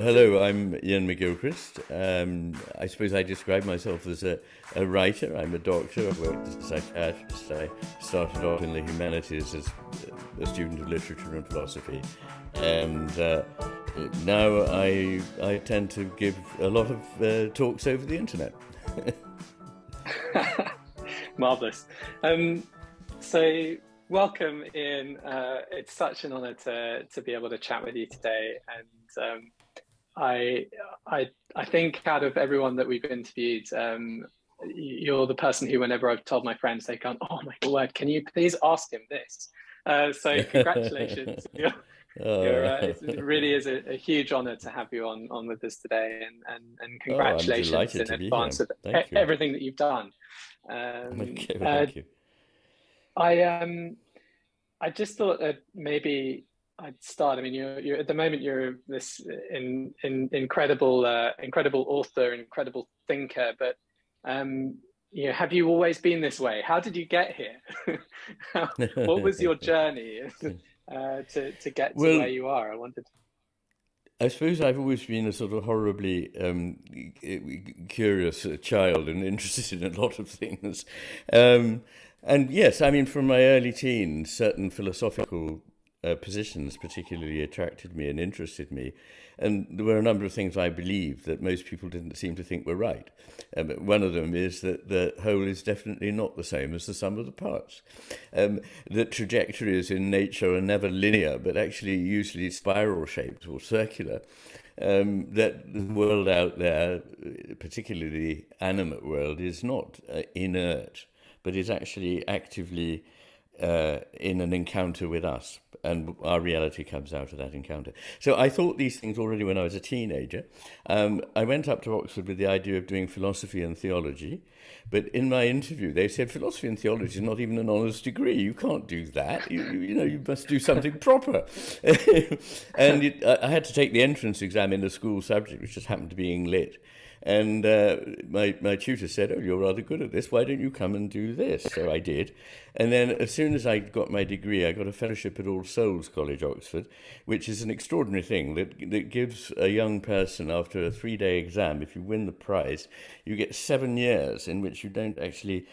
Hello, I'm Iain McGilchrist. Um, I suppose I describe myself as a, a writer. I'm a doctor. I've worked as a psychiatrist. I started off in the humanities as a student of literature and philosophy. And uh, now I, I tend to give a lot of uh, talks over the internet. Marvellous. Um, so, welcome, Iain. Uh, it's such an honour to, to be able to chat with you today. And um, I, I, I think out of everyone that we've interviewed, um, you're the person who, whenever I've told my friends, they've gone, "Oh my word, can you please ask him this?" Uh, so congratulations. you're, oh, you're, uh, it really is a, a, huge honour to have you on, on with us today, and and, and oh, congratulations oh, in advance of everything that you've done. Um, thank you. Thank uh, you. I um, I just thought that maybe I'd start. I mean, you're, you're at the moment you're this in, in, incredible, uh, incredible author, incredible thinker. But um, you know, have you always been this way? How did you get here? what was your journey uh, to to get to well, where you are? I wanted. I suppose I've always been a sort of horribly um, curious child and interested in a lot of things. Um, and yes, I mean, from my early teens, certain philosophical uh, positions particularly attracted me and interested me. And there were a number of things I believed that most people didn't seem to think were right. Um, one of them is that the whole is definitely not the same as the sum of the parts. Um, that trajectories in nature are never linear, but actually usually spiral shaped or circular. Um, that the world out there, particularly the animate world, is not uh, inert, but is actually actively uh, in an encounter with us, and our reality comes out of that encounter. So I thought these things already when I was a teenager. Um, I went up to Oxford with the idea of doing philosophy and theology, but in my interview they said philosophy and theology is not even an honours degree. You can't do that. You, you, know you must do something proper. and it, I had to take the entrance exam in the school subject, which just happened to be English. And uh, my, my tutor said, Oh, you're rather good at this. Why don't you come and do this? So I did. And then, as soon as I got my degree, I got a fellowship at All Souls College, Oxford, which is an extraordinary thing that, that gives a young person, after a three day exam, if you win the prize, you get seven years in which you don't actually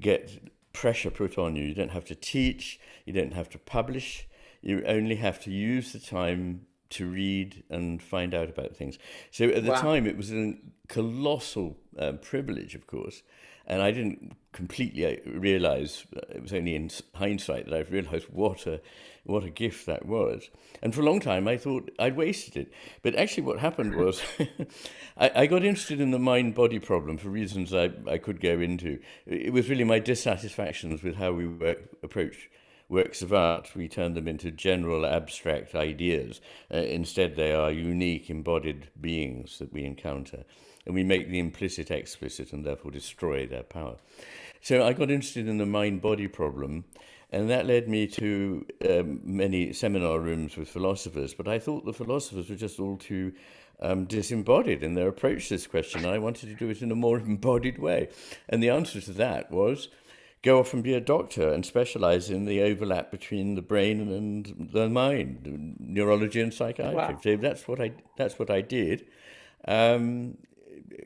get pressure put on you. You don't have to teach, you don't have to publish, you only have to use the time to read and find out about things. So at the wow. time, it was a colossal um, privilege, of course. And I didn't completely uh, realize, uh, it was only in hindsight that I've realized what a, what a gift that was. And for a long time, I thought I'd wasted it. But actually, what happened was I, I, got interested in the mind body problem for reasons I, I could go into. It was really my dissatisfactions with how we work, approach works of art, we turn them into general abstract ideas. Uh, instead, they are unique embodied beings that we encounter. And we make the implicit explicit and therefore destroy their power. So I got interested in the mind body problem. And that led me to um, many seminar rooms with philosophers. But I thought the philosophers were just all too um, disembodied in their approach to this question. I wanted to do it in a more embodied way. And the answer to that was go off and be a doctor and specialize in the overlap between the brain and the mind, neurology and psychiatry. Wow. So that's what I that's what I did. Um,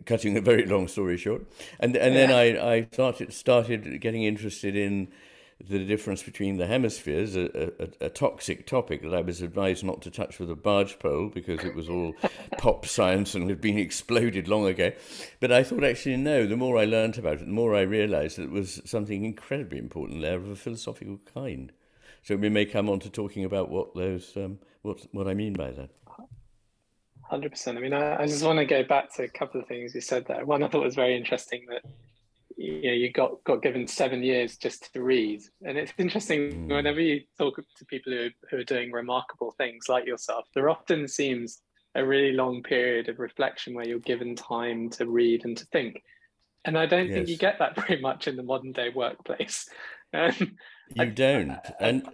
cutting a very long story short, and and yeah. then I, I started started getting interested in the difference between the hemispheres, a, a, a, toxic topic that I was advised not to touch with a barge pole because it was all pop science and had been exploded long ago. But I thought, actually, no, the more I learned about it, the more I realized that it was something incredibly important there of a philosophical kind. So we may come on to talking about what those, um, what, what I mean by that. 100%. I mean, I, I just want to go back to a couple of things you said there. One I thought was very interesting that you know you got got given seven years just to read and it's interesting mm. whenever you talk to people who, who are doing remarkable things like yourself there often seems a really long period of reflection where you're given time to read and to think and i don't yes. think you get that very much in the modern day workplace um, you I, don't I, and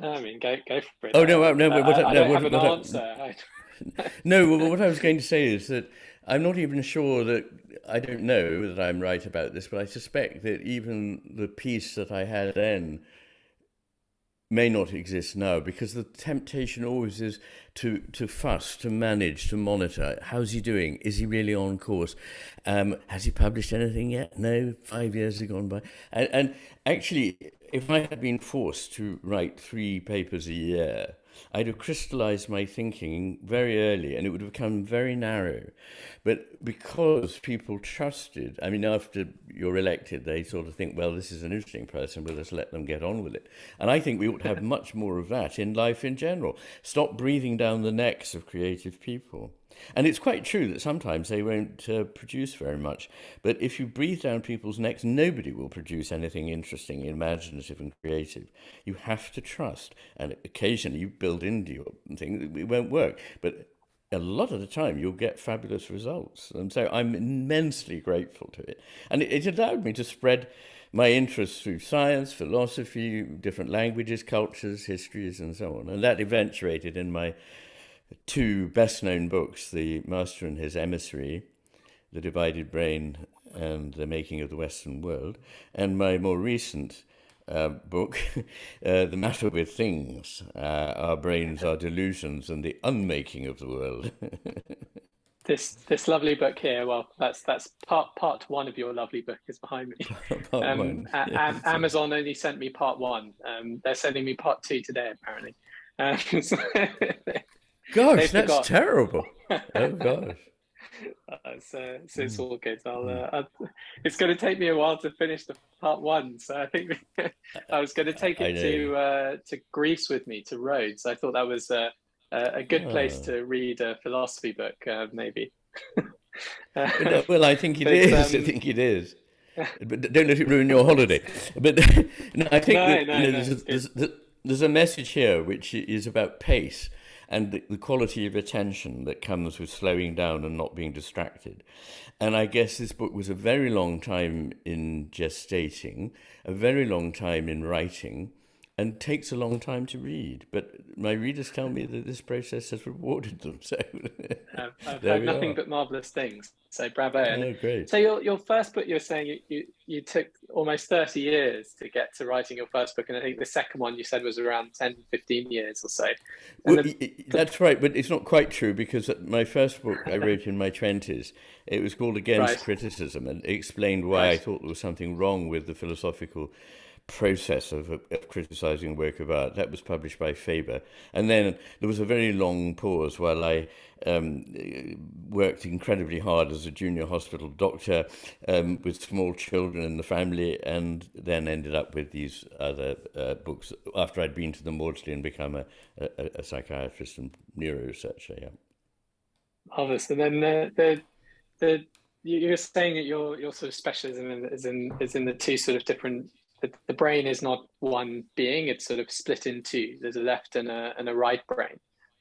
I mean, go go for it. Oh no, no, what, I, I no, don't what, have an what, answer. no, what I was going to say is that I'm not even sure that I don't know that I'm right about this, but I suspect that even the peace that I had then may not exist now because the temptation always is to to fuss, to manage, to monitor. How's he doing? Is he really on course? Um, has he published anything yet? No, five years have gone by. And, and actually, if I had been forced to write three papers a year, I'd have crystallized my thinking very early and it would have become very narrow. But because people trusted, I mean, after you're elected, they sort of think, well, this is an interesting person, we'll just let them get on with it. And I think we ought to have much more of that in life in general. Stop breathing down the necks of creative people. And it's quite true that sometimes they won't uh, produce very much. But if you breathe down people's necks, nobody will produce anything interesting, imaginative, and creative. You have to trust. And occasionally you build into your thing, it won't work. But a lot of the time you'll get fabulous results. And so I'm immensely grateful to it. And it, it allowed me to spread my interests through science, philosophy, different languages, cultures, histories, and so on. And that eventuated in my two best known books The Master and His Emissary, The Divided Brain, and The Making of the Western World, and my more recent uh, book, uh, The Matter with Things uh, Our Brains, Our Delusions, and the Unmaking of the World. this this lovely book here. Well, that's that's part part one of your lovely book is behind me. Um, yes. Amazon only sent me part one. Um, they're sending me part two today, apparently. Um, so Gosh, that's terrible. Oh gosh. Uh, so, so it's all good. I'll, uh, I'll, it's going to take me a while to finish the part one. So I think I was going to take it to uh, to Greece with me to Rhodes. I thought that was a, a good place oh. to read a philosophy book, uh, maybe. well, I think it but, is. Um, I think it is. But don't let it ruin your holiday. But no, I think no, that, no, you know, there's, there's, there's a message here which is about pace and the, the quality of attention that comes with slowing down and not being distracted. And I guess this book was a very long time in gestating, a very long time in writing, and takes a long time to read. But my readers tell me that this process has rewarded them. So I've, I've heard nothing are. but marvelous things. So bravo! Oh, great. So your your first book, you were saying you, you, you took almost thirty years to get to writing your first book, and I think the second one you said was around 10, 15 years or so. Well, the, that's right, but it's not quite true because my first book I wrote in my twenties. It was called Against right. Criticism, and it explained why right. I thought there was something wrong with the philosophical process of, of criticizing work of art. That was published by Faber. And then there was a very long pause while I um, worked incredibly hard as a junior hospital doctor um, with small children in the family, and then ended up with these other uh, books after I'd been to the Maudsley and become a, a, a psychiatrist and neuroresearcher. Yeah. Marvelous. And then uh, the the you're saying that your your sort of specialism is in is in the two sort of different the, the brain is not one being; it's sort of split in two. There's a left and a and a right brain.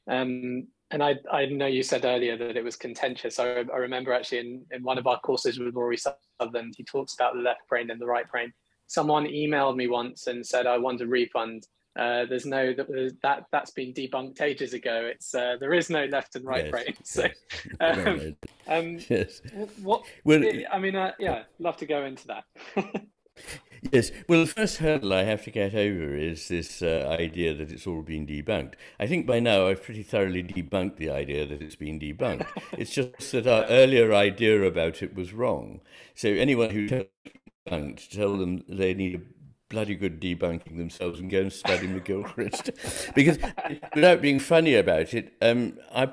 Um, and I, I know you said earlier that it was contentious. I, I remember actually in, in one of our courses with Rory Sutherland, he talks about the left brain and the right brain. Someone emailed me once and said, I want a refund. Uh, there's no that that that's been debunked ages ago. It's uh, there is no left and right yes, brain. So, um, um, yes. what? Well, I mean, uh, yeah, love to go into that. Yes. Well, the first hurdle I have to get over is this uh, idea that it's all been debunked. I think by now I've pretty thoroughly debunked the idea that it's been debunked. it's just that our earlier idea about it was wrong. So anyone who debunked, tell them they need a bloody good debunking themselves and go and study McGilchrist. because without being funny about it, um, I,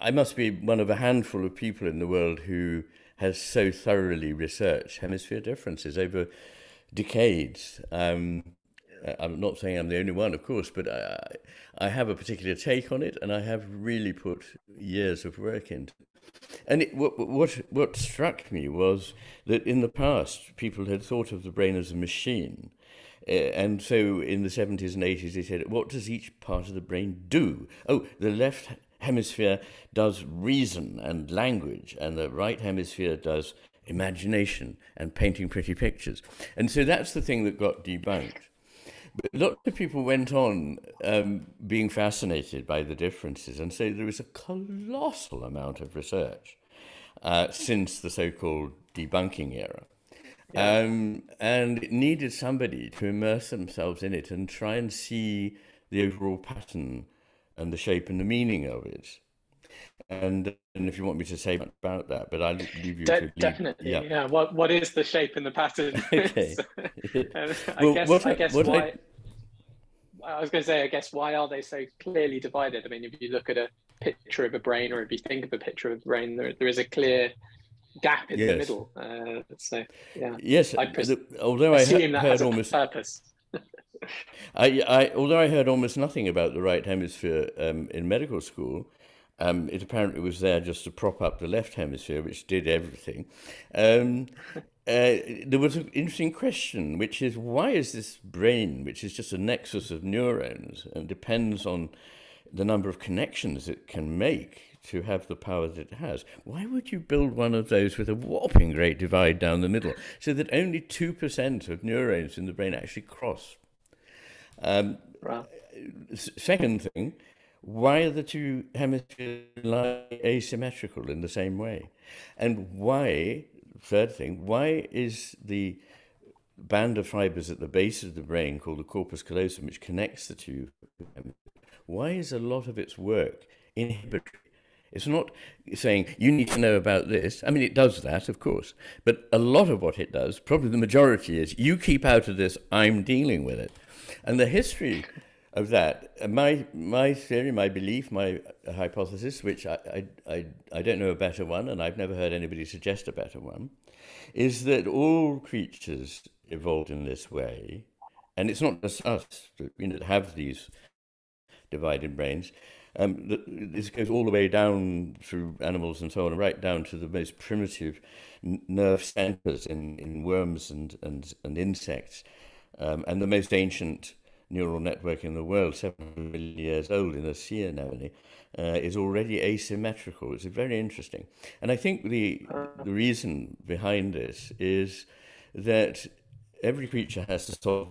I must be one of a handful of people in the world who has so thoroughly researched hemisphere differences over decades. Um, I'm not saying I'm the only one, of course, but I, I have a particular take on it, and I have really put years of work into. And it, what, what what struck me was that in the past people had thought of the brain as a machine, uh, and so in the 70s and 80s they said, what does each part of the brain do? Oh, the left hemisphere does reason and language, and the right hemisphere does imagination and painting pretty pictures. And so that's the thing that got debunked. But lots of people went on um, being fascinated by the differences, and so there is a colossal amount of research uh, since the so called debunking era. Yeah. Um, and it needed somebody to immerse themselves in it and try and see the overall pattern and the shape and the meaning of it. And, and if you want me to say about that, but I'll leave you De- to leave. definitely. Yeah. yeah. What what is the shape and the pattern? okay. so, I well, guess what, I guess what why. I, I was going to say, I guess why are they so clearly divided? I mean, if you look at a picture of a brain, or if you think of a picture of a brain, there, there is a clear gap in yes. the middle. Uh, so yeah. Yes, I pres- the, although I ha- heard almost purpose. I, I, although I heard almost nothing about the right hemisphere um, in medical school, um, it apparently was there just to prop up the left hemisphere, which did everything. Um, uh, there was an interesting question, which is why is this brain, which is just a nexus of neurons and depends on the number of connections it can make to have the power that it has, why would you build one of those with a whopping great divide down the middle so that only 2% of neurons in the brain actually cross? Um, right. Second thing, why are the two hemispheres asymmetrical in the same way? And why, third thing, why is the band of fibers at the base of the brain called the corpus callosum, which connects the two, why is a lot of its work inhibitory? It's not saying you need to know about this. I mean, it does that, of course, but a lot of what it does, probably the majority, is you keep out of this. I'm dealing with it, and the history of that. Uh, my my theory, my belief, my hypothesis, which I, I, I, I don't know a better one, and I've never heard anybody suggest a better one, is that all creatures evolved in this way, and it's not just us that you know, have these divided brains. Um, this goes all the way down through animals and so on, right down to the most primitive nerve centers in, in worms and, and, and insects, um, and the most ancient neural network in the world, seven million years old in a sea anemone, uh, is already asymmetrical. It's very interesting. And I think the, the reason behind this is that every creature has to solve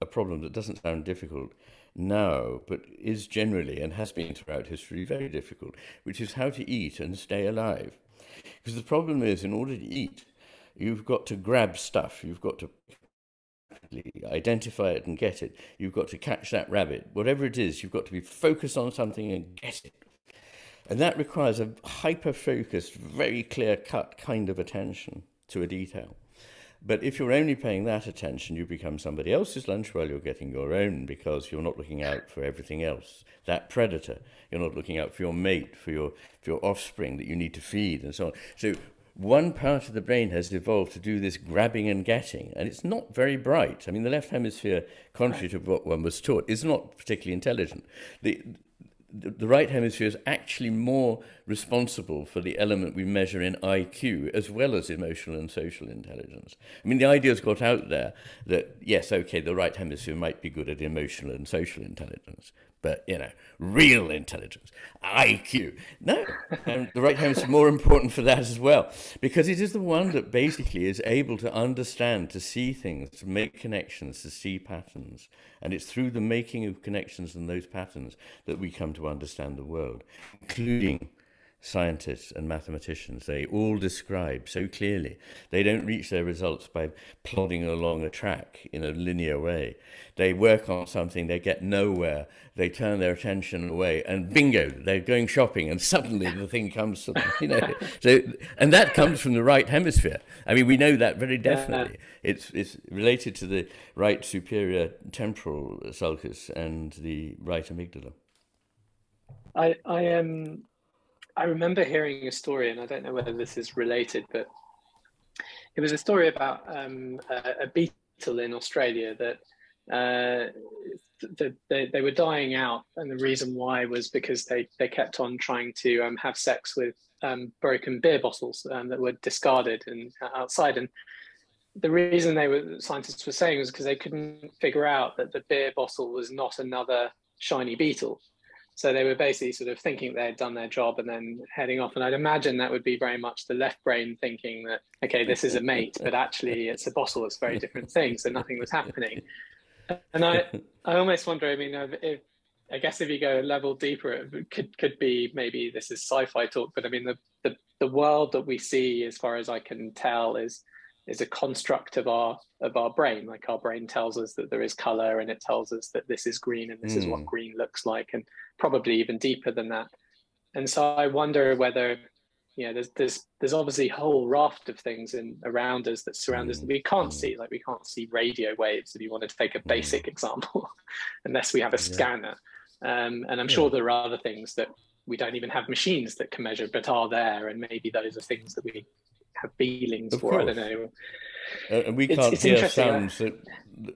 a problem that doesn't sound difficult now, but is generally and has been throughout history very difficult, which is how to eat and stay alive. Because the problem is, in order to eat, you've got to grab stuff, you've got to identify it and get it. You've got to catch that rabbit. Whatever it is, you've got to be focused on something and get it. And that requires a hyper focused, very clear cut kind of attention to a detail. But if you're only paying that attention, you become somebody else's lunch while you're getting your own because you're not looking out for everything else. That predator, you're not looking out for your mate, for your, for your offspring that you need to feed, and so on. So one part of the brain has evolved to do this grabbing and getting, and it's not very bright. I mean, the left hemisphere, contrary to what one was taught, is not particularly intelligent. The, the right hemisphere is actually more responsible for the element we measure in IQ as well as emotional and social intelligence. I mean, the idea's got out there that, yes, okay, the right hemisphere might be good at emotional and social intelligence, but you know, real intelligence, IQ. No, and the right hemisphere is more important for that as well, because it is the one that basically is able to understand, to see things, to make connections, to see patterns. And it's through the making of connections and those patterns that we come to understand the world, including scientists and mathematicians, they all describe so clearly. They don't reach their results by plodding along a track in a linear way. They work on something, they get nowhere, they turn their attention away, and bingo, they're going shopping, and suddenly the thing comes to them. You know, so and that comes from the right hemisphere. I mean, we know that very definitely. It's it's related to the right superior temporal sulcus and the right amygdala. I I am. Um I remember hearing a story, and I don't know whether this is related, but it was a story about um, a, a, beetle in Australia that uh, the, they, they were dying out, and the reason why was because they, they kept on trying to um, have sex with um, broken beer bottles um, that were discarded and uh, outside. And the reason they were scientists were saying was because they couldn't figure out that the beer bottle was not another shiny beetle. So they were basically sort of thinking they had done their job and then heading off. And I'd imagine that would be very much the left brain thinking that, okay, this is a mate, but actually it's a bottle, it's very different things. So nothing was happening. And I, I almost wonder, I mean, if, I guess if you go a level deeper, it could, could be maybe this is sci-fi talk, but I mean, the, the, the world that we see, as far as I can tell, is is a construct of our of our brain. Like our brain tells us that there is color, and it tells us that this is green, and this mm. is what hmm. green looks like, and probably even deeper than that. And so I wonder whether you know there's there's there's obviously a whole raft of things in around us that surround us that we can't see like we can't see radio waves if you wanted to take a basic mm. example unless we have a scanner um, and i'm yeah. sure there are other things that we don't even have machines that can measure but are there and maybe those are things that we have feelings of for course. i don't know uh, and we can't it's, it's hear sounds that,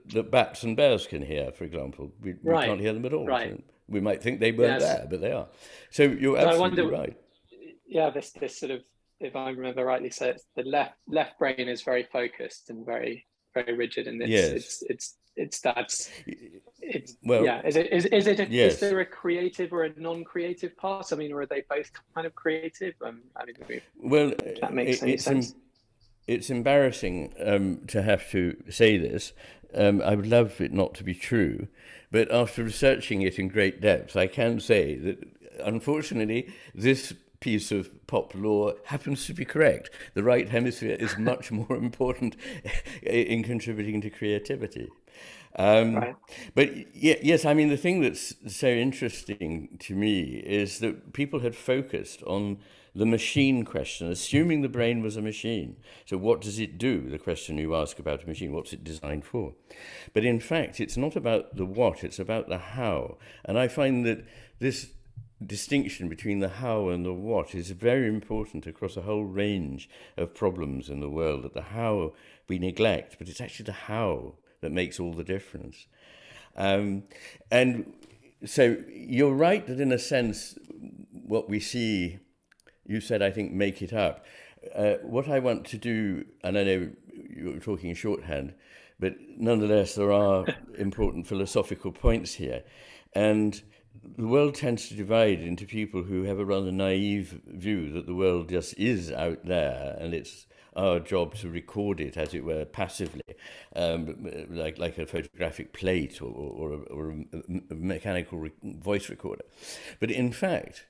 that bats and bears can hear for example we, we right. can't hear them at all right. So we might think they weren't yes. there but they are so you're absolutely wonder, right yeah, this this sort of, if I remember rightly, so it's the left left brain is very focused and very very rigid, and it's yes. it's it's it's that's it's well yeah is it is, is it a, yes. is there a creative or a non-creative part i mean or are they both kind of creative um, I mean, well that makes it, any it's sense it's embarrassing um, to have to say this um, i would love it not to be true but after researching it in great depth i can say that unfortunately this piece of pop lore happens to be correct. The right hemisphere is much more important in contributing to creativity. Um, right. But yeah, yes, I mean, the thing that's so interesting to me is that people had focused on the machine question, assuming the brain was a machine. So, what does it do? The question you ask about a machine, what's it designed for? But in fact, it's not about the what, it's about the how. And I find that this distinction between the how and the what is very important across a whole range of problems in the world. That the how we neglect, but it's actually the how that makes all the difference. Um, and so you're right that, in a sense, what we see, you said, I think, make it up. Uh, what I want to do, and I know you're talking shorthand, but nonetheless, there are important philosophical points here. And the world tends to divide into people who have a rather naive view that the world just is out there and it's our job to record it, as it were, passively, um, like like a photographic plate or, or, or a, mechanical re- voice recorder. But in fact,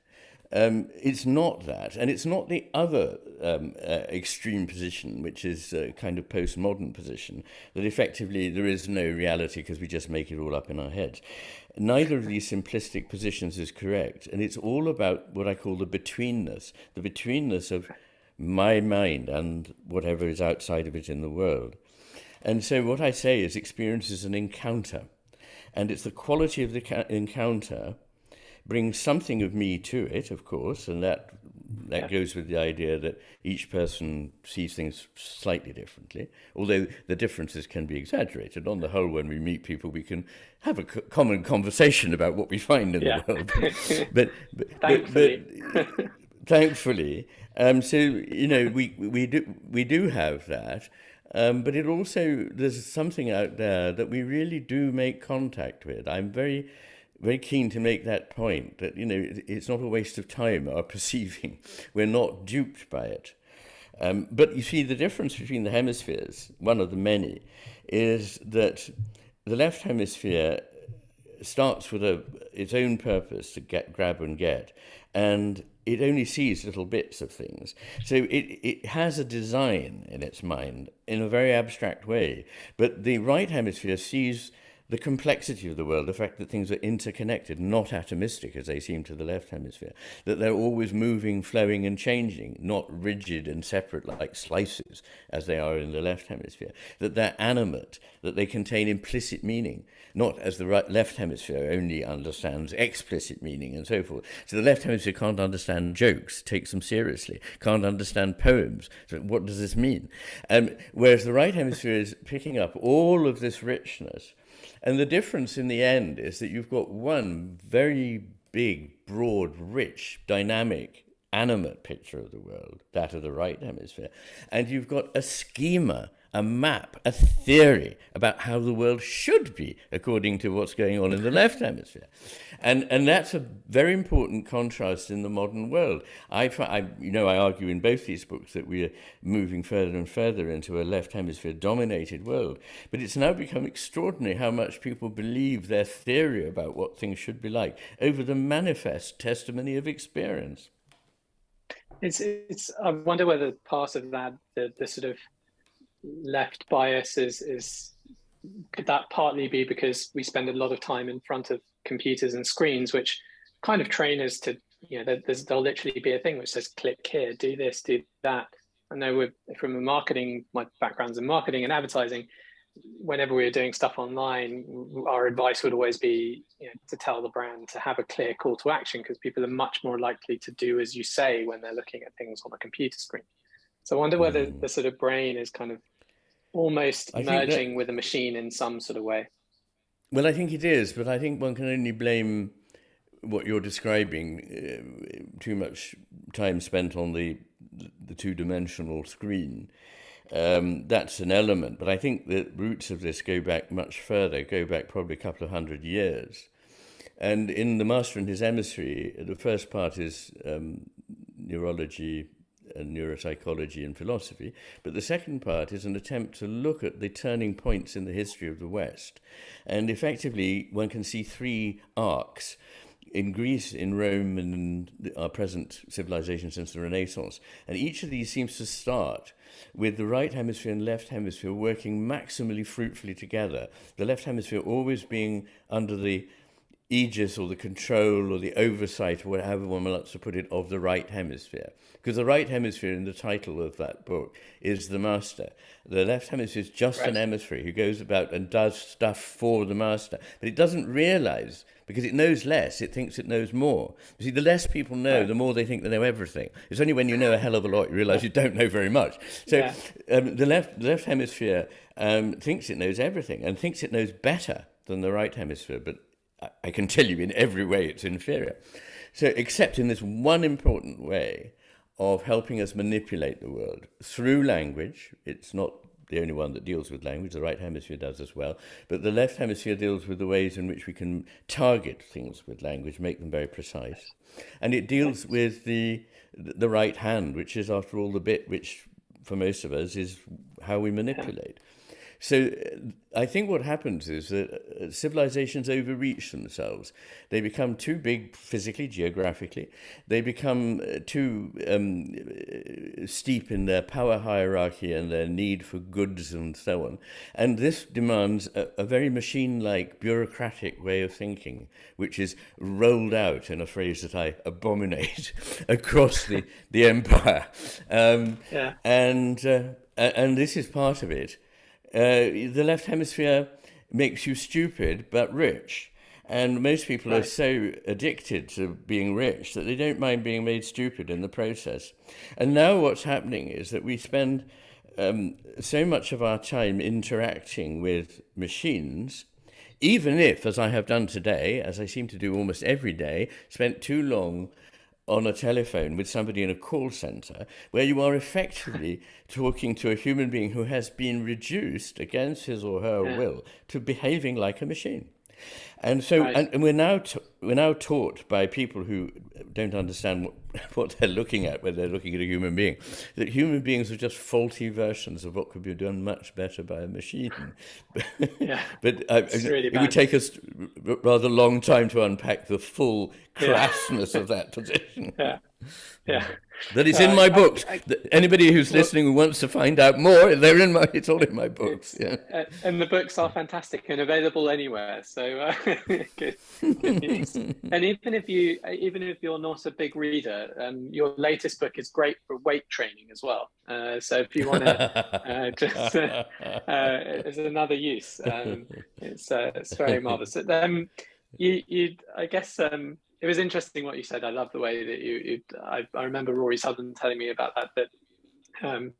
um, it's not that, and it's not the other um, uh, extreme position, which is a kind of postmodern position, that effectively there is no reality because we just make it all up in our heads. Neither of these simplistic positions is correct, and it's all about what I call the betweenness, the betweenness of my mind and whatever is outside of it in the world. And so, what I say is, experience is an encounter, and it's the quality of the ca- encounter brings something of me to it, of course, and that that goes with the idea that each person sees things slightly differently, although the differences can be exaggerated. On the whole, when we meet people, we can have a common conversation about what we find in yeah. the world. but, but, thankfully, but, but thankfully, um, so you know, we we do we do have that. Um, but it also there's something out there that we really do make contact with. I'm very very keen to make that point that you know it's not a waste of time our perceiving we're not duped by it um, but you see the difference between the hemispheres one of the many is that the left hemisphere starts with a, its own purpose to get grab and get and it only sees little bits of things. So it, it has a design in its mind in a very abstract way but the right hemisphere sees the complexity of the world, the fact that things are interconnected, not atomistic as they seem to the left hemisphere, that they're always moving, flowing, and changing, not rigid and separate like slices as they are in the left hemisphere, that they're animate, that they contain implicit meaning, not as the right, left hemisphere only understands explicit meaning and so forth. So the left hemisphere can't understand jokes, takes them seriously, can't understand poems. So what does this mean? Um, whereas the right hemisphere is picking up all of this richness and the difference in the end is that you've got one very big, broad, rich, dynamic, animate picture of the world, that of the right hemisphere, and you've got a schema a map, a theory about how the world should be according to what's going on in the left hemisphere. And, and that's a very important contrast in the modern world. I, I, you know, I argue in both these books that we are moving further and further into a left hemisphere dominated world. But it's now become extraordinary how much people believe their theory about what things should be like over the manifest testimony of experience. It's, it's, I wonder whether part of that, the, the sort of left bias is is could that partly be because we spend a lot of time in front of computers and screens, which kind of train us to you know there's there'll literally be a thing which says click here, do this, do that. I know we're from a marketing, my background's in marketing and advertising. Whenever we were doing stuff online, our advice would always be you know, to tell the brand to have a clear call to action because people are much more likely to do as you say when they're looking at things on a computer screen. So I wonder whether mm. the sort of brain is kind of almost I merging that, with a machine in some sort of way. Well, I think it is, but I think one can only blame what you're describing uh, too much time spent on the the two dimensional screen. Um, that's an element, but I think the roots of this go back much further, go back probably a couple of hundred years. And in The Master and His Emissary, the first part is um, neurology, neuropsychology and philosophy. But the second part is an attempt to look at the turning points in the history of the West. And effectively, one can see three arcs in Greece, in Rome, and in our present civilization since the Renaissance. And each of these seems to start with the right hemisphere and left hemisphere working maximally fruitfully together. The left hemisphere always being under the aegis or the control or the oversight, or whatever one wants to put it, of the right hemisphere. Because the right hemisphere in the title of that book is the master. The left hemisphere is just right. an emissary who goes about and does stuff for the master. But it doesn't realize, because it knows less, it thinks it knows more. You see, the less people know, right. the more they think they know everything. It's only when you know a hell of a lot you realize you don't know very much. So yeah. um, the, left, the left hemisphere um, thinks it knows everything and thinks it knows better than the right hemisphere. But I can tell you in every way it's inferior. So, except in this one important way, of helping us manipulate the world through language. It's not the only one that deals with language, the right hemisphere does as well, but the left hemisphere deals with the ways in which we can target things with language, make them very precise. And it deals with the the right hand, which is after all the bit which for most of us is how we manipulate. So uh, I think what happens is that uh, civilizations overreach themselves. They become too big physically, geographically. They become uh, too um, steep in their power hierarchy and their need for goods and so on. And this demands a, a very machine like, bureaucratic way of thinking, which is rolled out in a phrase that I abominate across the, the empire. Um, yeah. And, uh, and this is part of it. Uh, the left hemisphere makes you stupid but rich. And most people right. are so addicted to being rich that they don't mind being made stupid in the process. And now what's happening is that we spend um, so much of our time interacting with machines, even if, as I have done today, as I seem to do almost every day, spent too long on a telephone with somebody in a call center where you are effectively talking to a human being who has been reduced against his or her yeah. will to behaving like a machine. And so, right. and, we're now t- we're now taught by people who don't understand what, what they're looking at when they're looking at a human being that human beings are just faulty versions of what could be done much better by a machine. yeah, but uh, really it would take us rather long time to unpack the full crassness yeah. of that position. Yeah, yeah. That is uh, in my books. I, I, Anybody who's well, listening who wants to find out more, they're in my. It's all in my books. Yeah, uh, and the books are fantastic and available anywhere. So uh, good, good and even if you, even if you're not a big reader, um, your latest book is great for weight training as well. Uh, so if you want to, uh, just uh, as another use, um, it's it's very marvelous. Um, you, you, I guess. Um, it was interesting what you said. I love the way that you. you I, I, remember Rory Sutherland telling me about that. That um,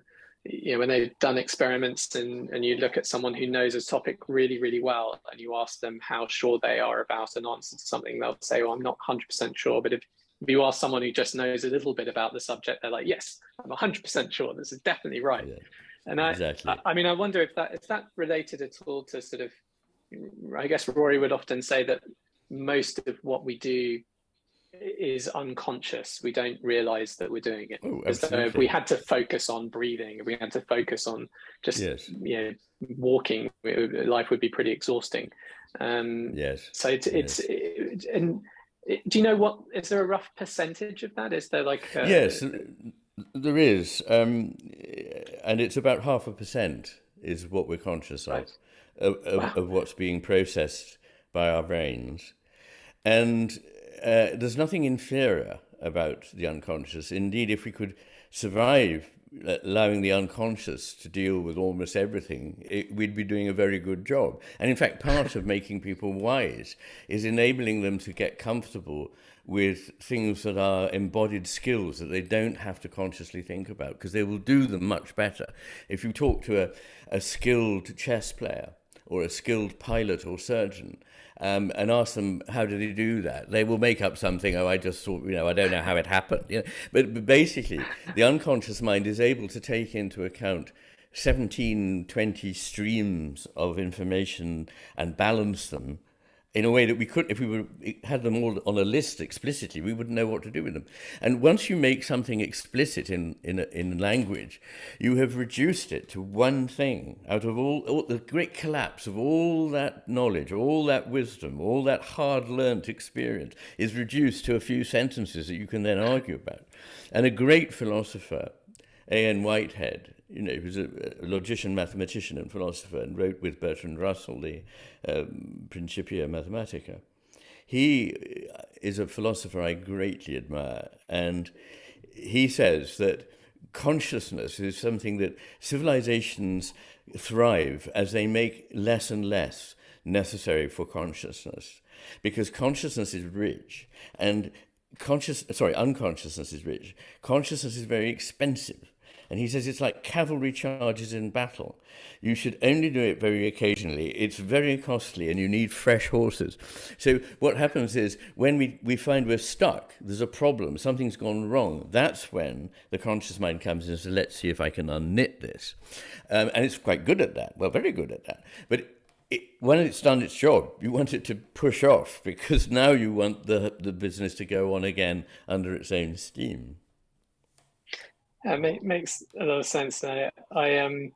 you know when they've done experiments and and you look at someone who knows a topic really really well and you ask them how sure they are about an answer to something, they'll say, "Oh, I'm not 100% sure." But if if you ask someone who just knows a little bit about the subject, they're like, "Yes, I'm 100% sure. This is definitely right." Yeah, and I, exactly. I, I mean, I wonder if that if that related at all to sort of, I guess Rory would often say that most of what we do is unconscious. We don't realize that we're doing it. Oh, if we had to focus on breathing, if we had to focus on just yes. you know walking, life would be pretty exhausting. Um, yes. So it's it's it, and it, do you know what? Is there a rough percentage of that? Is there like a, yes, there is. Um, and it's about half a percent is what we're conscious of, right. of, of, wow. of, what's being processed by our brains. And uh, there's nothing inferior about the unconscious. Indeed, if we could survive allowing the unconscious to deal with almost everything, it, we'd be doing a very good job. And in fact, part of making people wise is enabling them to get comfortable with things that are embodied skills that they don't have to consciously think about because they will do them much better. If you talk to a, a skilled chess player or a skilled pilot or surgeon, um, and ask them how did he do that, they will make up something. Oh, I just thought, you know, I don't know how it happened. You know? but, but basically, the unconscious mind is able to take into account 17, 20 streams of information and balance them in a way that we couldn't, if we were, had them all on a list explicitly, we wouldn't know what to do with them. And once you make something explicit in, in, in language, you have reduced it to one thing out of all, all, the great collapse of all that knowledge, all that wisdom, all that hard learnt experience is reduced to a few sentences that you can then argue about. And a great philosopher, A.N. Whitehead, you know, he was a, logician, mathematician, and philosopher, and wrote with Bertrand Russell the um, Principia Mathematica. He is a philosopher I greatly admire, and he says that consciousness is something that civilizations thrive as they make less and less necessary for consciousness, because consciousness is rich, and conscious sorry unconsciousness is rich. Consciousness is very expensive and he says it's like cavalry charges in battle. You should only do it very occasionally. It's very costly and you need fresh horses. So what happens is when we, we find we're stuck, there's a problem, something's gone wrong, that's when the conscious mind comes in and says, let's see if I can unknit this. Um, and it's quite good at that. Well, very good at that. But it, when it's done its job, you want it to push off because now you want the, the business to go on again under its own steam. Yeah, make, makes a lot of sense. I, I um,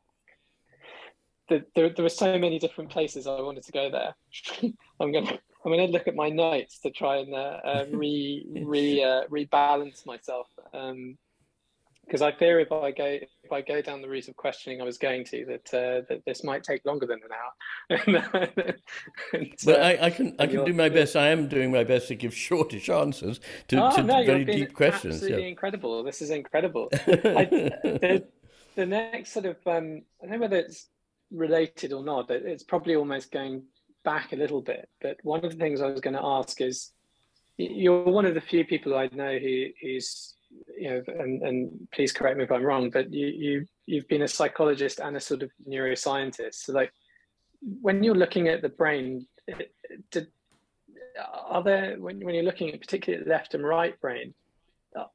the, there, there were so many different places I wanted to go there. I'm gonna, I'm gonna look at my notes to try and uh, uh, re, re, uh, rebalance myself. Um, because I fear if I go if I go down the route of questioning I was going to that uh, that this might take longer than an hour. and, well, I, I, can I can do my best. I am doing my best to give shortish answers to, oh, to no, very deep questions. Absolutely yeah. incredible. This is incredible. I, the, the, next sort of um, I don't know whether it's related or not. But it's probably almost going back a little bit. But one of the things I was going to ask is, you're one of the few people I know who who's you know, and, and please correct me if I'm wrong, but you, you, you've been a psychologist and a sort of neuroscientist. So like when you're looking at the brain, did, are there, when, when you're looking at particularly left and right brain,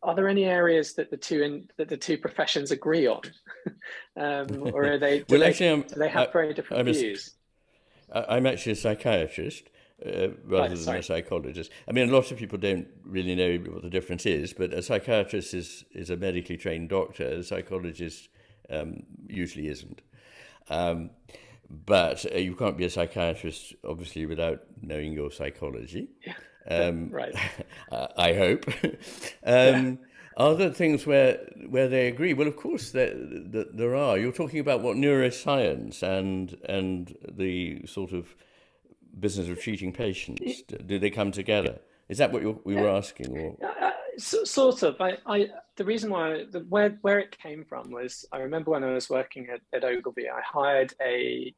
are there any areas that the two in, that the two professions agree on, um, or are they? well, they, actually, do they have I, very different I'm views? A, I'm actually a psychiatrist, uh, rather than a psychologist. I mean, a lot of people don't really know what the difference is, but a psychiatrist is, is a medically trained doctor. A psychologist um, usually isn't. Um, but uh, you can't be a psychiatrist, obviously, without knowing your psychology. Yeah. Um, right. I hope. um, Are there things where where they agree? Well, of course, there, there are. You're talking about what neuroscience and and the sort of business of treating patients? Do they come together? Is that what we were asking? Or? Uh, uh, so, sort of. I, I, the reason why, the, where, where it came from was, I remember when I was working at, at Ogilvy, I hired a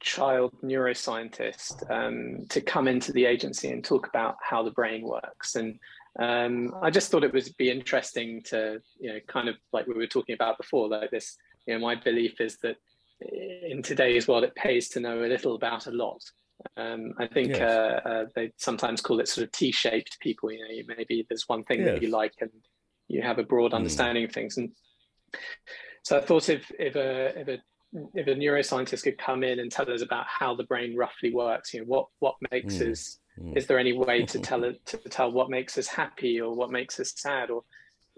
child neuroscientist um, to come into the agency and talk about how the brain works. And um, I just thought it would be interesting to, you know, kind of like we were talking about before, like this, you know, my belief is that in today's world, it pays to know a little about a lot. Um, I think yes. uh, uh, they sometimes call it sort of T-shaped people. You know, maybe there's one thing yes. that you like and you have a broad hmm. understanding mm. of things. And so I thought if if a if a if a neuroscientist could come in and tell us about how the brain roughly works, you know, what what makes mm. us mm. is there any way to tell it to tell what makes us happy or what makes us sad or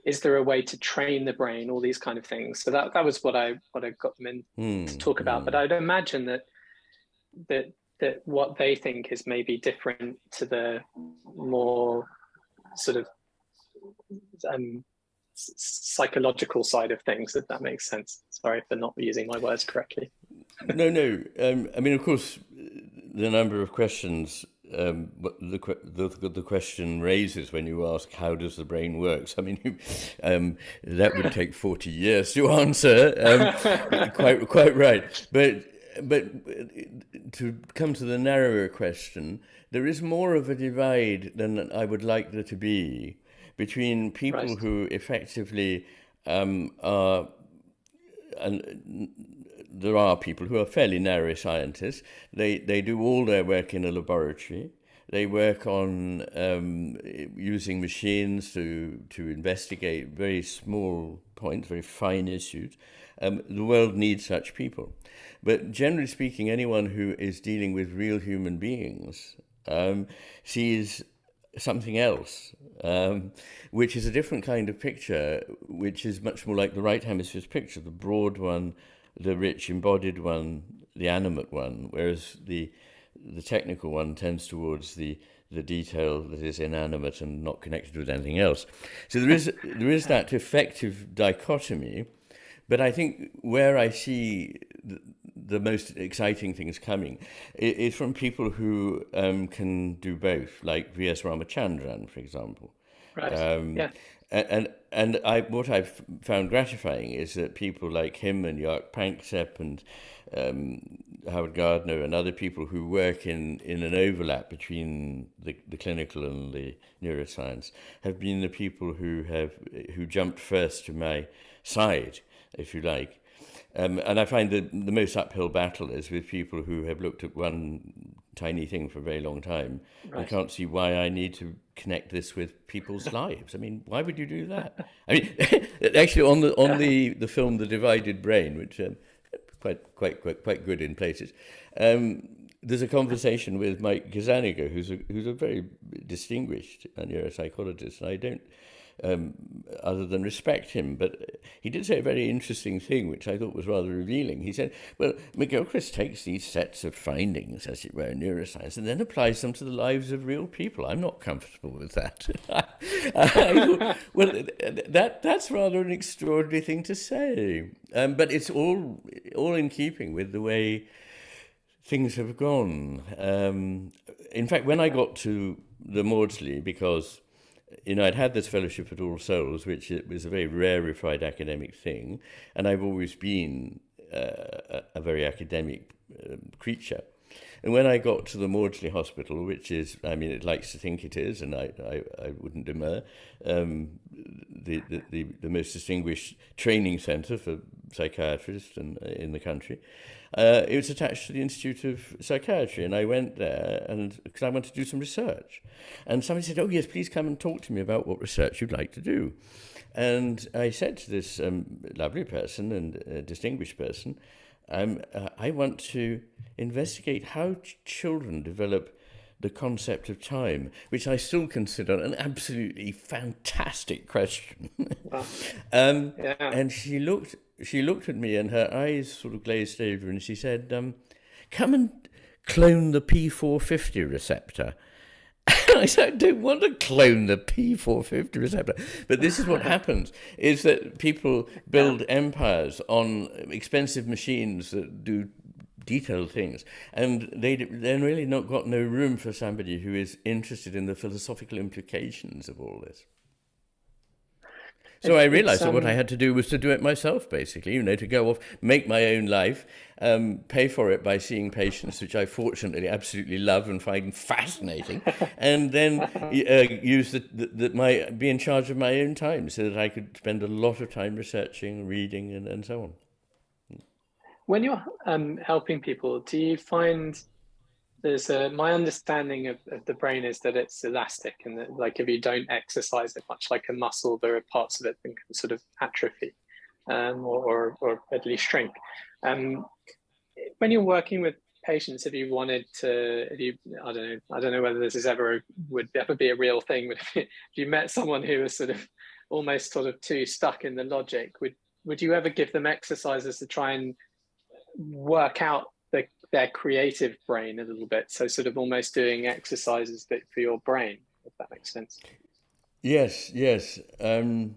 is there a way to train the brain all these kind of things so that that was what i what i got them in mm. to talk about but hmm. i'd imagine that that that what they think is maybe different to the more sort of um, psychological side of things, if that makes sense. Sorry for not using my words correctly. no, no. Um, I mean, of course, the number of questions um, the, the, the question raises when you ask how does the brain works. I mean, um, that would take forty years to answer. Um, quite quite right, but but to come to the narrower question, there is more of a divide than I would like there to be between people who effectively um, are and there are people who are fairly narrow scientists. They they do all their work in a laboratory. They work on um, using machines to to investigate very small points, very fine issues. Um, the world needs such people, but generally speaking, anyone who is dealing with real human beings um, sees something else, um, which is a different kind of picture, which is much more like the right hemisphere's picture, the broad one the rich embodied one, the animate one, whereas the the technical one tends towards the the detail that is inanimate and not connected with anything else. So there is there is that effective dichotomy, but I think where I see the most exciting things coming is, from people who um, can do both, like V.S. Ramachandran, for example. Right. Um, yeah and and I what I've found gratifying is that people like him and Jaak Panksepp and um, Howard Gardner and other people who work in, in an overlap between the, the clinical and the neuroscience have been the people who have who jumped first to my side, if you like. Um, and I find that the most uphill battle is with people who have looked at one tiny thing for a very long time. Right. I can't see why I need to connect this with people's lives. I mean, why would you do that? I mean, actually, on the on the, the film The Divided Brain, which um, quite quite quite quite good in places. Um, there's a conversation with Mike Gazzaniga, who's a, who's a very distinguished neuropsychologist, and I don't um, other than respect him. But he did say a very interesting thing, which I thought was rather revealing. He said, Well, McGilchrist takes these sets of findings, as it were, in neuroscience, and then applies them to the lives of real people. I'm not comfortable with that. well, that, that's rather an extraordinary thing to say. Um, but it's all, all in keeping with the way things have gone. Um, in fact, when I got to the Maudsley, because you know, I'd had this fellowship at All Souls, which was a very rarefied academic thing, and I've always been uh, a, a, very academic um, creature. And when I got to the Maudsley Hospital, which is, I mean, it likes to think it is, and I, I, I wouldn't demur, um, the, the, the, the, most distinguished training centre for psychiatrists in, in the country, uh, it was attached to the Institute of Psychiatry, and I went there and because I wanted to do some research, and somebody said, "Oh yes, please come and talk to me about what research you'd like to do." And I said to this um, lovely person and uh, distinguished person, um, uh, "I want to investigate how ch- children develop." the concept of time, which I still consider an absolutely fantastic question. Wow. um, yeah. And she looked she looked at me and her eyes sort of glazed over and she said, um, Come and clone the P450 receptor. I said, I don't want to clone the P450 receptor. But this is what happens, is that people build empires on expensive machines that do detailed things. And they, they're really not got no room for somebody who is interested in the philosophical implications of all this. So I realized um, that what I um, had to do was to do it myself, basically, you know, to go off, make my own life, um, pay for it by seeing patients, which I fortunately absolutely love and find fascinating, and then uh, use the, the, the, my, be in charge of my own time so that I could spend a lot of time researching, reading, and, and so on. When you're um, helping people, do you find there's a, my understanding of, of, the brain is that it's elastic and that like if you don't exercise it much like a muscle there are parts of it that can sort of atrophy um, or, or, or, at least shrink. Um, when you're working with patients if you wanted to if you i don't know i don't know whether this is ever would ever be a real thing but if you, if you met someone who was sort of almost sort of too stuck in the logic would would you ever give them exercises to try and work out their creative brain a little bit. So sort of almost doing exercises that for your brain, if that makes sense. Yes, yes. Um,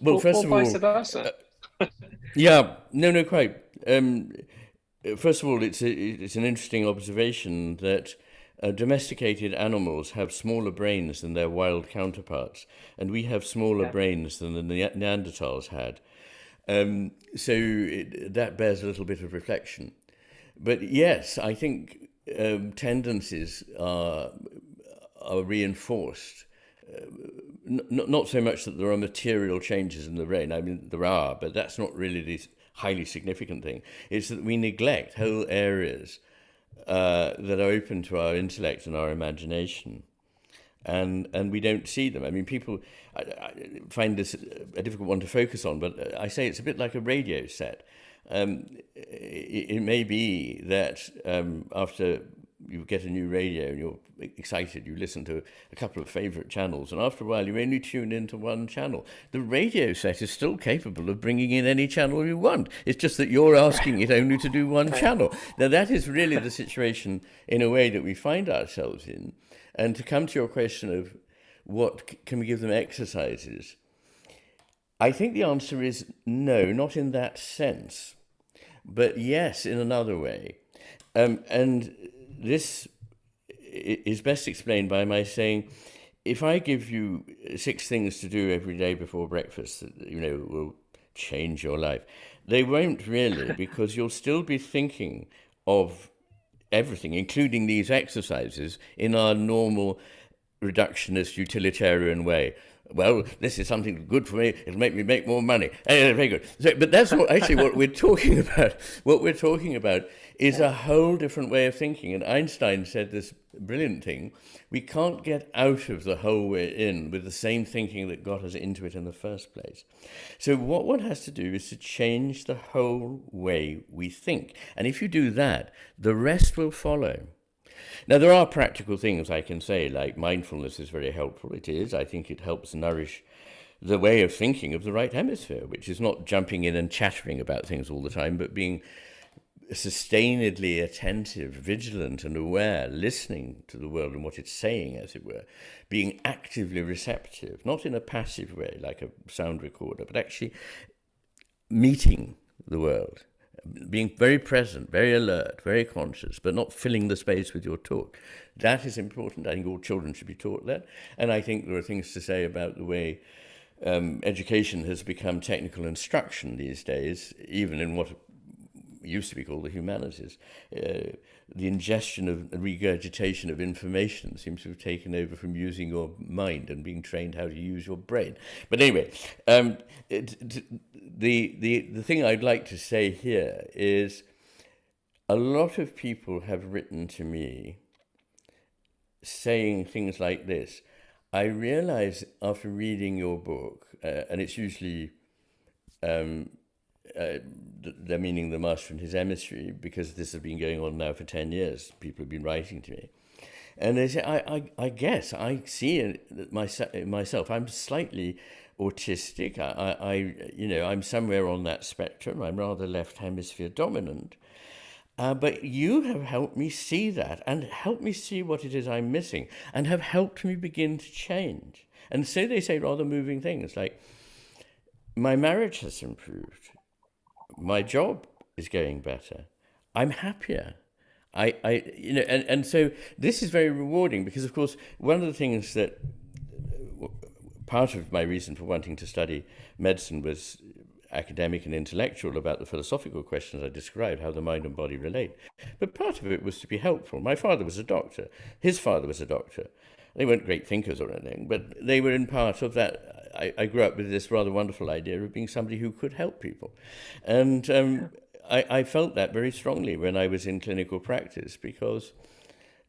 Well, or, first or of vice all, versa. Uh, yeah, no, no, quite. Um, first of all, it's a, it's an interesting observation that uh, domesticated animals have smaller brains than their wild counterparts, and we have smaller yeah. brains than the Neanderthals had. Um, so it, that bears a little bit of reflection. But yes, I think um, tendencies are, are reinforced. Uh, n- not so much that there are material changes in the brain. I mean, there are, but that's not really the highly significant thing. It's that we neglect whole areas uh, that are open to our intellect and our imagination. And, and we don't see them. I mean, people I, I find this a difficult one to focus on, but I say it's a bit like a radio set. Um, it, it, may be that um, after you get a new radio and you're excited, you listen to a couple of favorite channels, and after a while you only tune into one channel. The radio set is still capable of bringing in any channel you want. It's just that you're asking it only to do one channel. Now, that is really the situation, in a way, that we find ourselves in. And to come to your question of what can we give them exercises, I think the answer is no, not in that sense, but yes, in another way. Um, and this is best explained by my saying, if I give you six things to do every day before breakfast that you know will change your life, they won't really because you'll still be thinking of everything, including these exercises, in our normal reductionist utilitarian way well, this is something good for me. It'll make me make more money. Very good. So, but that's what, actually what we're talking about. What we're talking about is a whole different way of thinking. And Einstein said this brilliant thing: we can't get out of the hole we're in with the same thinking that got us into it in the first place. So what one has to do is to change the whole way we think. And if you do that, the rest will follow. Now, there are practical things I can say, like mindfulness is very helpful. It is. I think it helps nourish the way of thinking of the right hemisphere, which is not jumping in and chattering about things all the time, but being sustainedly attentive, vigilant, and aware, listening to the world and what it's saying, as it were, being actively receptive, not in a passive way like a sound recorder, but actually meeting the world being very present, very alert, very conscious, but not filling the space with your talk. That is important. I think all children should be taught that. And I think there are things to say about the way um, education has become technical instruction these days, even in what used to be called the humanities. Uh, the ingestion of regurgitation of information seems to have taken over from using your mind and being trained how to use your brain. But anyway, um, it, the, the, the thing I'd like to say here is a lot of people have written to me saying things like this. I realize after reading your book, uh, and it's usually um, uh, they're meaning the master and his emissary because this has been going on now for 10 years. People have been writing to me. And they say, I, I, I guess I see it myself. I'm slightly autistic. I, I, you know, I'm somewhere on that spectrum. I'm rather left hemisphere dominant. Uh, but you have helped me see that and helped me see what it is I'm missing and have helped me begin to change. And so they say rather moving things like, my marriage has improved my job is going better. I'm happier. I, I you know, and, and so this is very rewarding because, of course, one of the things that part of my reason for wanting to study medicine was academic and intellectual about the philosophical questions I described, how the mind and body relate. But part of it was to be helpful. My father was a doctor. His father was a doctor. They weren't great thinkers or anything, but they were in part of that I, I, grew up with this rather wonderful idea of being somebody who could help people. And um, I, I, felt that very strongly when I was in clinical practice because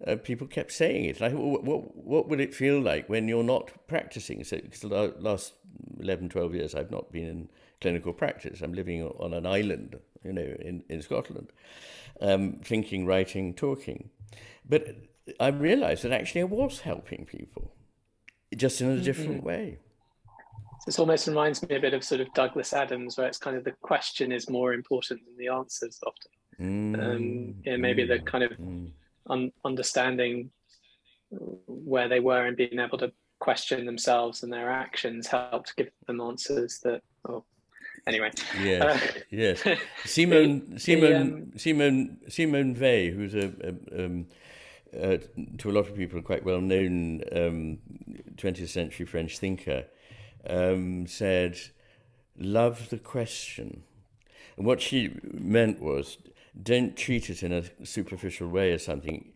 uh, people kept saying it. I thought, what, what would it feel like when you're not practicing? So, because the last 11, 12 years, I've not been in clinical practice. I'm living on an island, you know, in, in Scotland, um, thinking, writing, talking. But I realized that actually I was helping people, just in a different mm-hmm. way. This almost reminds me a bit of sort of Douglas Adams, where it's kind of the question is more important than the answers often. Mm. Um, yeah, maybe the kind of mm. un- understanding where they were and being able to question themselves and their actions helped give them answers that oh anyway yes uh, yes simone simone um, simone simone Weil who's a, a um, uh, to a lot of people quite well known um, 20th century French thinker um, said love the question and what she meant was don't treat it in a superficial way or something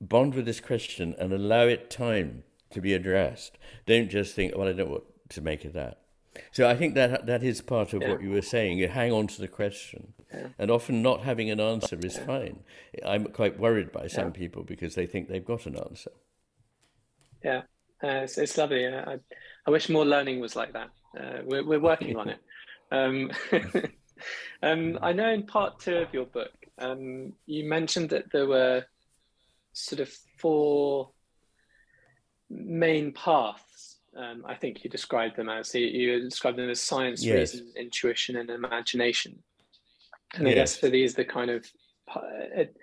bond with this question and allow it time to be addressed. Don't just think, well, I don't know what to make of that. So I think that that is part of yeah. what you were saying. You hang on to the question, yeah. and often not having an answer is yeah. fine. I'm quite worried by some people because they think they've got an answer. Yeah, uh, it's, it's, lovely. I, I, wish more learning was like that. Uh, we're, we're working on it. Um, um, I know in part two of your book, um, you mentioned that there were sort of four main paths. Um, I think you described them as you described them as science, yes. reason, intuition, and imagination. And yes. I guess for these, the kind of it,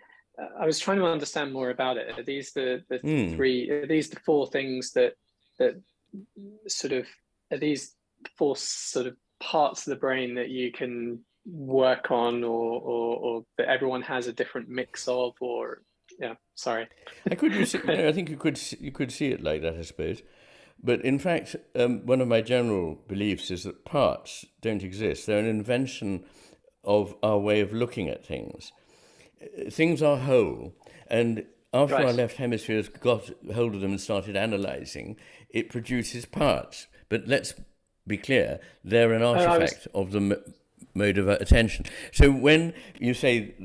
I was trying to understand more about it. Are these the the mm. three? Are these the four things that that sort of are these four sort of parts of the brain that you can work on, or or, or that everyone has a different mix of, or yeah. Sorry. I could. I think you could. You could see it like that, I suppose. But in fact, um, one of my general beliefs is that parts don't exist. They're an invention of our way of looking at things. Things are whole, and after right. our left hemisphere has got hold of them and started analysing, it produces parts. But let's be clear, they're an oh, artifact oh, was... of the mode of attention. So when you say,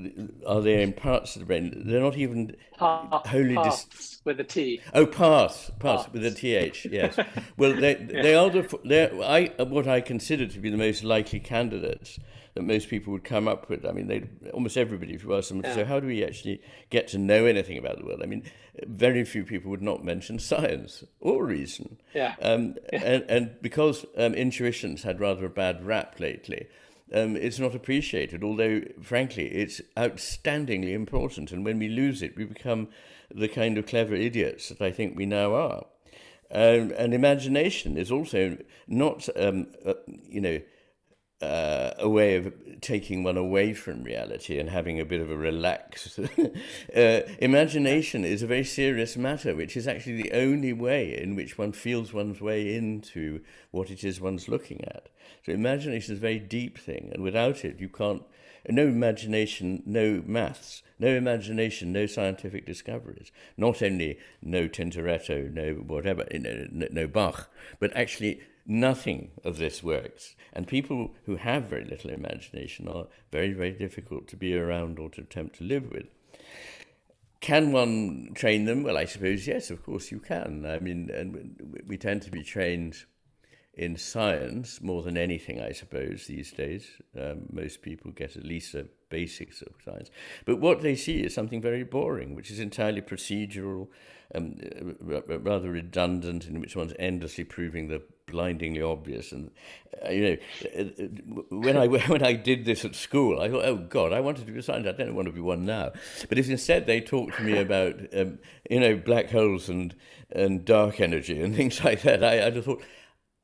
are they in parts of the brain? They're not even pa- wholly dis- with a T. Oh, parts, parts, with a th. Yes. well, they yeah. they are the they I what I consider to be the most likely candidates that most people would come up with. I mean, they almost everybody, if you ask them, yeah. so how do we actually get to know anything about the world? I mean, very few people would not mention science or reason. Yeah. Um, yeah. And, and because um, intuitions had rather a bad rap lately, um, it's not appreciated, although, frankly, it's outstandingly important. And when we lose it, we become the kind of clever idiots that I think we now are. Um, and imagination is also not, um, uh, you know, uh, a way of taking one away from reality and having a bit of a relaxed uh, imagination is a very serious matter, which is actually the only way in which one feels one's way into what it is one's looking at. So imagination is a very deep thing, and without it, you can't. No imagination, no maths. No imagination, no scientific discoveries. Not only no Tintoretto, no whatever, no, no Bach, but actually nothing of this works. And people who have very little imagination are very, very difficult to be around or to attempt to live with. Can one train them? Well, I suppose yes, of course you can. I mean, and we tend to be trained in science more than anything, I suppose, these days. Um, most people get at least a basics of science. But what they see is something very boring, which is entirely procedural, um, rather redundant, in which one's endlessly proving the blindingly obvious. And uh, you know, uh, uh, when I when I did this at school, I thought, oh God, I wanted to be a scientist. I don't want to be one now. But if instead they talked to me about um, you know black holes and and dark energy and things like that, I, I'd have thought.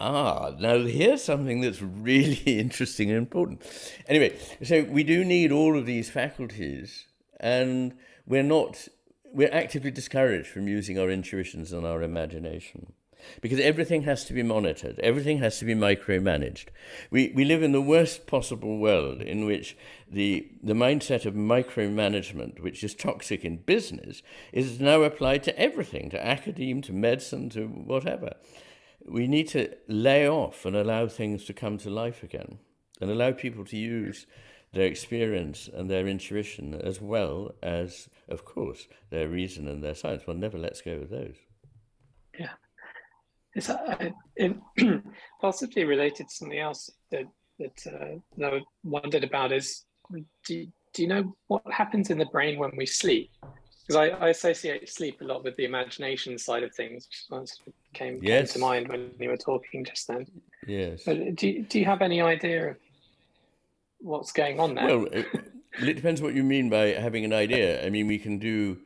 Ah, now here's something that's really interesting and important. Anyway, so we do need all of these faculties, and we're not, we're actively discouraged from using our intuitions and our imagination because everything has to be monitored, everything has to be micromanaged. We, we live in the worst possible world in which the, the mindset of micromanagement, which is toxic in business, is now applied to everything, to academe, to medicine, to whatever. We need to lay off and allow things to come to life again and allow people to use their experience and their intuition as well as, of course, their reason and their science. One never lets go of those. It's uh, it, possibly related to something else that that, uh, that I wondered about is do, do you know what happens in the brain when we sleep? Because I, I, associate sleep a lot with the imagination side of things, which came, yes. came to mind when you were talking just then. Yes. But do, do you have any idea of what's going on there? Well, it, it depends what you mean by having an idea. I mean, we can do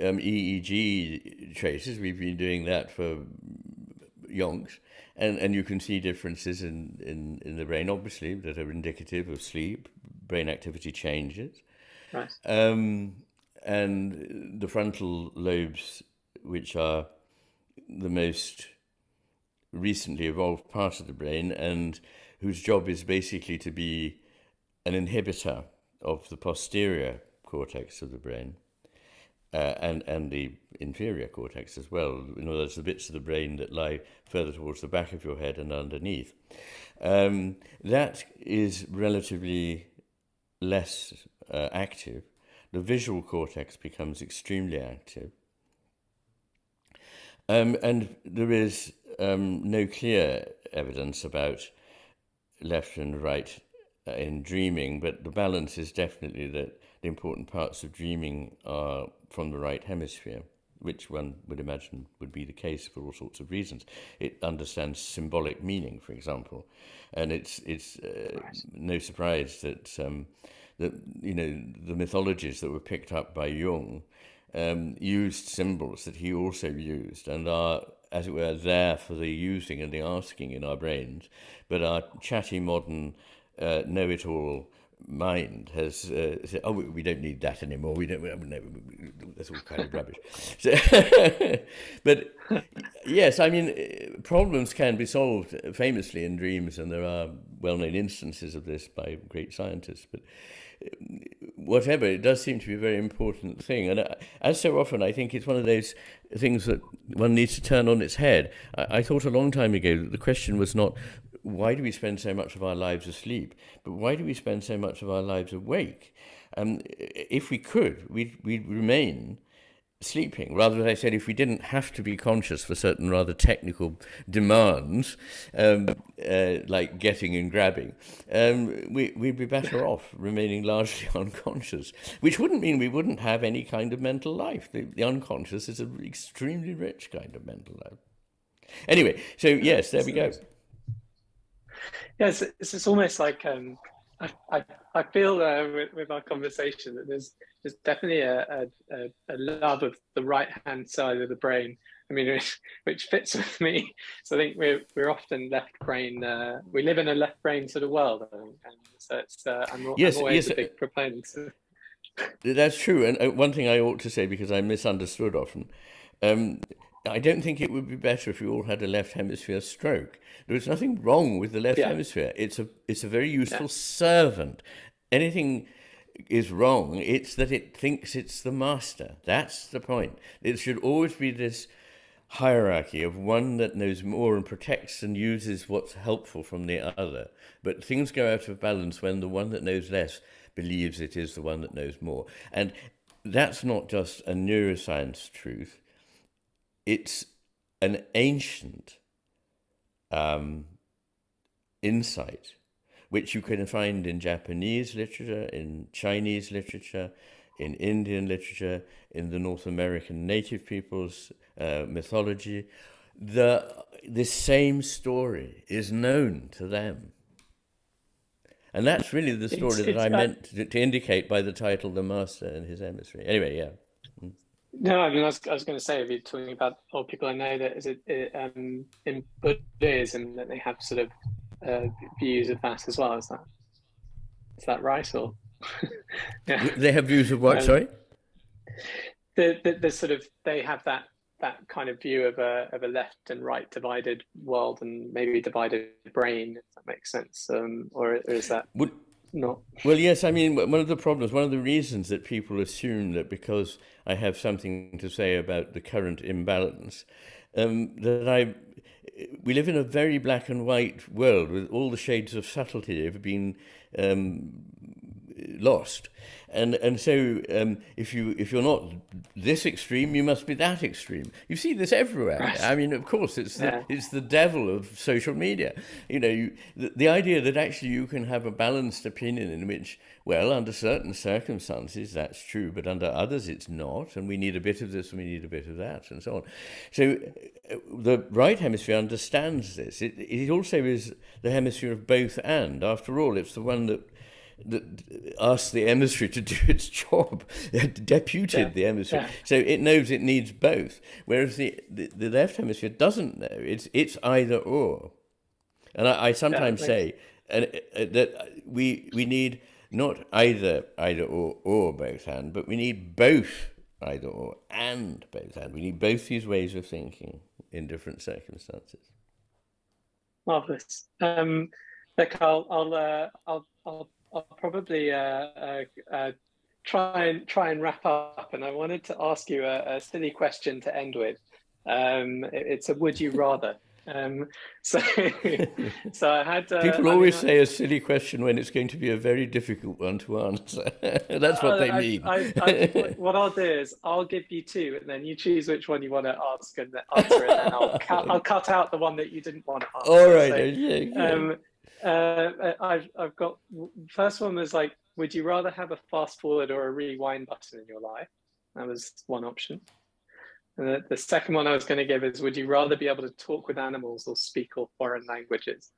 um, EEG traces. We've been doing that for yonks, and, and you can see differences in, in, in the brain, obviously, that are indicative of sleep, brain activity changes. Right. Um, and the frontal lobes, which are the most recently evolved part of the brain, and whose job is basically to be an inhibitor of the posterior cortex of the brain. Uh, and and the inferior cortex as well. In other words, the bits of the brain that lie further towards the back of your head and underneath. Um, that is relatively less uh, active. The visual cortex becomes extremely active. Um, and there is um, no clear evidence about left and right uh, in dreaming, but the balance is definitely that the important parts of dreaming are from the right hemisphere, which one would imagine would be the case for all sorts of reasons. It understands symbolic meaning, for example, and it's it's uh, no surprise that um, that you know the mythologies that were picked up by Jung um, used symbols that he also used and are as it were there for the using and the asking in our brains, but our chatty modern uh, know-it-all mind has uh, said, "Oh, we, don't need that anymore. We don't. We, that's all kind of rubbish." So, but yes, I mean, problems can be solved famously in dreams, and there are well-known instances of this by great scientists. But whatever, it does seem to be a very important thing, and uh, as so often, I think it's one of those things that one needs to turn on its head. I, I thought a long time ago that the question was not why do we spend so much of our lives asleep? But why do we spend so much of our lives awake? Um, if we could, we'd, we'd remain sleeping. Rather, as I said, if we didn't have to be conscious for certain rather technical demands, um, uh, like getting and grabbing, um, we, would be better off remaining largely unconscious, which wouldn't mean we wouldn't have any kind of mental life. The, the unconscious is an extremely rich kind of mental life. Anyway, so yes, there we go yeah, it's, it's, almost like um, I, I, I feel uh, with, with, our conversation that there's there's definitely a, a, a love of the right hand side of the brain. I mean, which, which fits with me. So I think we're we're often left brain. Uh, we live in a left brain sort of world, and, and so it's uh, I'm, yes, I'm always yes. a big proponent. That's true. And uh, one thing I ought to say because I misunderstood often. Um, I don't think it would be better if we all had a left hemisphere stroke. There is nothing wrong with the left yeah. hemisphere. It's a it's a very useful yeah. servant. Anything is wrong, it's that it thinks it's the master. That's the point. It should always be this hierarchy of one that knows more and protects and uses what's helpful from the other. But things go out of balance when the one that knows less believes it is the one that knows more. And that's not just a neuroscience truth it's an ancient um, insight which you can find in Japanese literature, in Chinese literature, in Indian literature, in the North American native peoples' uh, mythology. The, the same story is known to them. And that's really the story it's, that I meant to, to, indicate by the title The Master and His Emissary. Anyway, yeah. No, I mean, I was, I was going to say, if you're talking about old people, I know that is it, it um, in Buddhism that they have sort of uh, views of that as well. Is that is that right or? yeah. They have views of what? Um, sorry. The, the the sort of they have that that kind of view of a of a left and right divided world and maybe divided brain. If that makes sense, um, or, or is that? Would, no. Well, yes. I mean, one of the problems, one of the reasons that people assume that because I have something to say about the current imbalance, um, that I, we live in a very black and white world with all the shades of subtlety have been um, lost and and so um, if you if you're not this extreme, you must be that extreme. You see this everywhere. Right. I mean, of course, it's the yeah. it's the devil of social media. You know, you, the, the idea that actually you can have a balanced opinion in which, well, under certain circumstances, that's true, but under others, it's not, and we need a bit of this and we need a bit of that, and so on. So, uh, the right hemisphere understands this. It it also is the hemisphere of both and. After all, it's the one that asked the emissary to do its job, it deputed yeah. the emissary. Yeah. So it knows it needs both. Whereas the, the, the, left hemisphere doesn't know. It's it's either or. And I, I sometimes yeah, say and uh, that we we need not either either or or both and, but we need both either or and both and. We need both these ways of thinking in different circumstances. Marvelous. Um, look, I'll I'll uh, I'll, I'll I'll probably uh, uh, uh, try and try and wrap up. And I wanted to ask you a, a silly question to end with. Um, it, it's a would you rather. Um, so, so I had. Uh, People always I mean, say a silly question when it's going to be a very difficult one to answer. That's what they I, mean. I, what I'll do is I'll give you two, and then you choose which one you want to ask and answer, and then I'll cut, I'll cut out the one that you didn't want to answer. All right. So, yeah, yeah. Um, uh, I've I've got first one was like, would you rather have a fast forward or a rewind button in your life? That was one option. And the, the second one I was going to give is, would you rather be able to talk with animals or speak all foreign languages?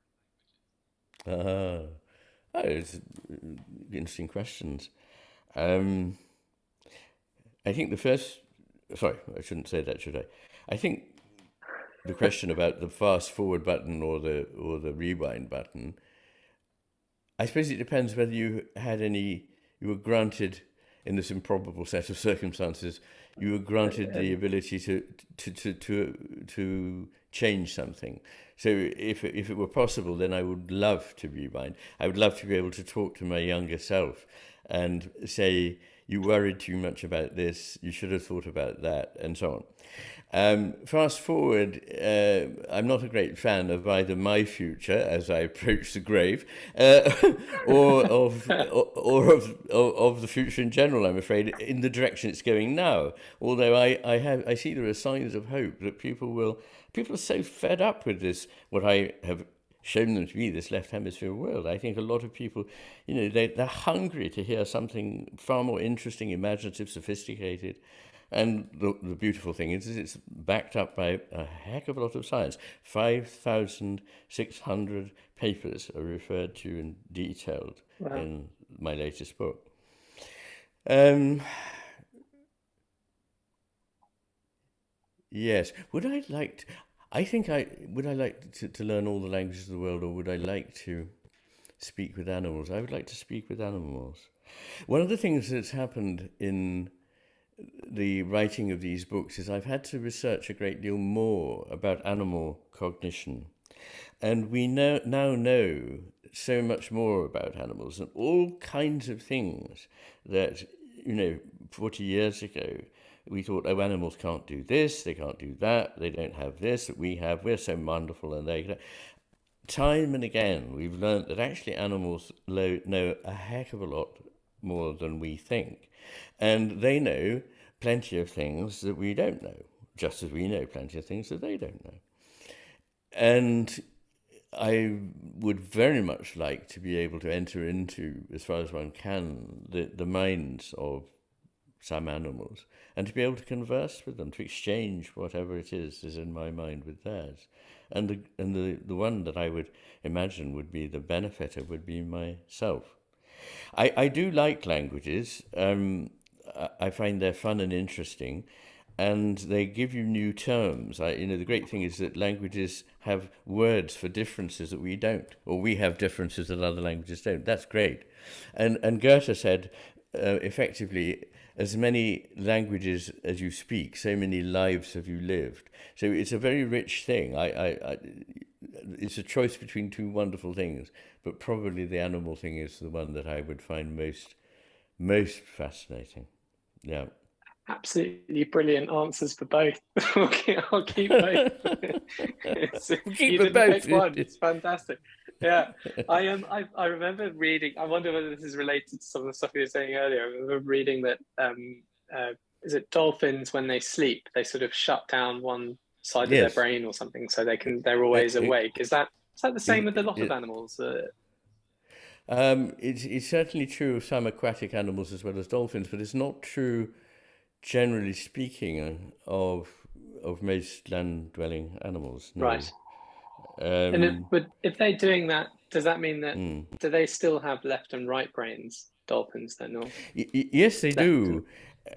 Uh, oh, it's interesting questions. Um, I think the first, sorry, I shouldn't say that, should I? I think the question about the fast forward button or the or the rewind button. I suppose it depends whether you had any. You were granted in this improbable set of circumstances. You were granted the ability to to to to, to change something. So if if it were possible, then I would love to rewind. I would love to be able to talk to my younger self and say, "You worried too much about this. You should have thought about that," and so on. Um, fast forward, uh, I'm not a great fan of either my future as I approach the grave, uh, or of or, or of, of, of the future in general. I'm afraid in the direction it's going now. Although I, I have I see there are signs of hope that people will people are so fed up with this what I have shown them to be this left hemisphere world. I think a lot of people, you know, they, they're hungry to hear something far more interesting, imaginative, sophisticated. And the, the beautiful thing is, is it's backed up by a heck of a lot of science. 5,600 papers are referred to and detailed wow. in my latest book. Um, yes. Would I like to, I think I would I like to, to learn all the languages of the world or would I like to speak with animals? I would like to speak with animals. One of the things that's happened in the writing of these books is I've had to research a great deal more about animal cognition. And we know, now know so much more about animals and all kinds of things that, you know, 40 years ago, we thought, oh, animals can't do this, they can't do that, they don't have this that we have, we're so wonderful and they. Time and again, we've learned that actually animals know a heck of a lot more than we think. And they know plenty of things that we don't know, just as we know plenty of things that they don't know. And I would very much like to be able to enter into, as far as one can, the, the minds of some animals and to be able to converse with them, to exchange whatever it is is in my mind with theirs. And the, and the, the one that I would imagine would be the benefactor would be myself. I, I do like languages. Um, I find they're fun and interesting, and they give you new terms. I, you know, the great thing is that languages have words for differences that we don't, or we have differences that other languages don't. That's great. And and Goethe said, uh, effectively, as many languages as you speak, so many lives have you lived. So it's a very rich thing. I, I, I it's a choice between two wonderful things, but probably the animal thing is the one that I would find most most fascinating. Yeah. Absolutely brilliant answers for both. I'll keep both. keep you both. pick one. It's fantastic. Yeah, I um, I, I remember reading. I wonder whether this is related to some of the stuff you were saying earlier. I remember reading that um, uh, is it dolphins when they sleep they sort of shut down one side yes. of their brain or something so they can they're always it, awake. Is that is that the same it, with a lot it, of animals? Uh, um, it's, it's certainly true of some aquatic animals as well as dolphins, but it's not true, generally speaking, of of most land-dwelling animals. No. Right. Um, and it, but if they're doing that does that mean that mm. do they still have left and right brains, dolphins? Then, or y- yes, they do.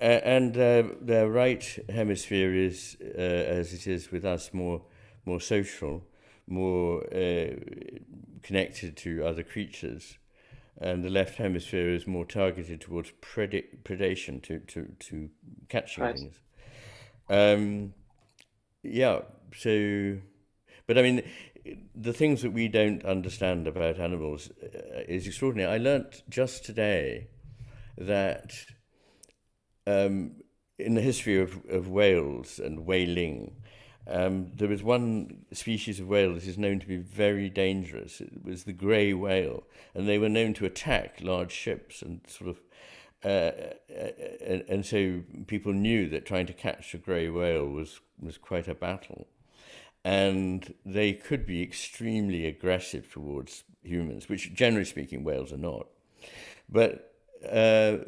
Uh, and uh, their right hemisphere is, uh, as it is with us, more more social, more uh, connected to other creatures, and the left hemisphere is more targeted towards pred- predation, to to to catching right. things. Um, yeah. So, but I mean, the things that we don't understand about animals uh, is extraordinary. I learnt just today that um, in the history of, of whales and whaling, um, there was one species of whale that is known to be very dangerous. It was the grey whale, and they were known to attack large ships and sort of. Uh, uh and, and so people knew that trying to catch a grey whale was, was quite a battle and they could be extremely aggressive towards humans, which generally speaking whales are not. But uh,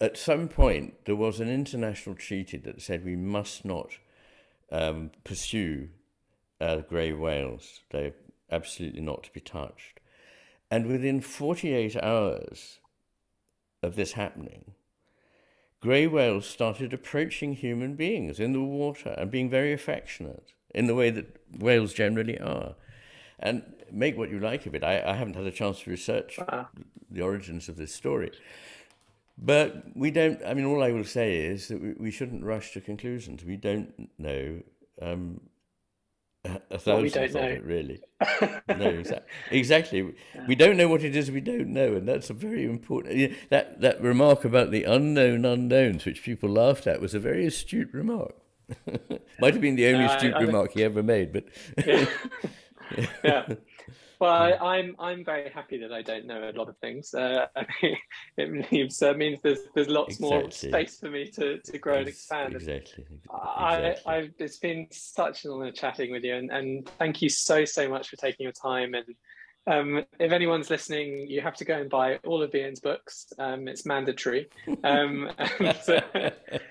at some point, there was an international treaty that said we must not um, pursue uh, grey whales. They're absolutely not to be touched. And within 48 hours of this happening, grey whales started approaching human beings in the water and being very affectionate in the way that whales generally are. And make what you like of it. I, I haven't had a chance to research wow. the origins of this story. But we don't, I mean, all I will say is that we, we shouldn't rush to conclusions. We don't know um, a thousand well, we of it, really. no, exactly. exactly. We don't know what it is we don't know, and that's a very important. That that remark about the unknown unknowns, which people laughed at, was a very astute remark. Might have been the only astute I, I remark he ever made, but yeah. yeah. Well, I, am I'm, I'm very happy that I don't know a lot of things. Uh, I mean, it means uh, means there's there's lots exactly. more space for me to, to grow and expand. Exactly. I, I it's been such an honor chatting with you, and, and thank you so so much for taking your time and um, if anyone's listening, you have to go and buy all of Iain's books. Um, it's mandatory. Um, and uh,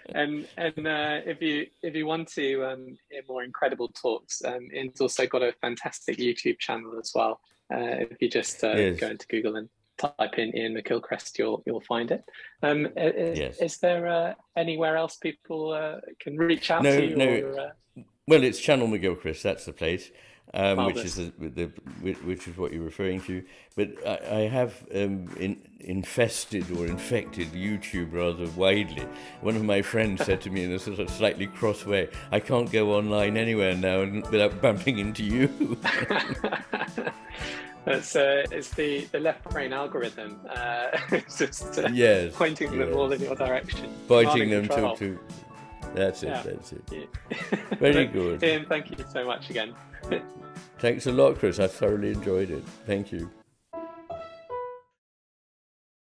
and, and uh, if you if you want to um, hear more incredible talks, um, Iain's also got a fantastic YouTube channel as well. Uh, if you just uh, yes. go into Google and type in Iain McGilchrist, you'll you'll find it. Um, is, yes. is there uh, anywhere else people uh, can reach out no, to? No. Or, well, it's Channel McGilchrist. That's the place um, which is the, the, which is what you're referring to. But I, I have um, in, infested or infected YouTube rather widely. One of my friends said to me in a sort of slightly cross way, "I can't go online anywhere now without bumping into you." It's, uh, it's the, the left brain algorithm. Uh, it's just uh, yes, pointing yes. them all in your direction. Pointing them to, to. That's it. Yeah. That's it. Yeah. Very good. Iain, thank you so much again. Thanks a lot, Chris. I thoroughly enjoyed it. Thank you.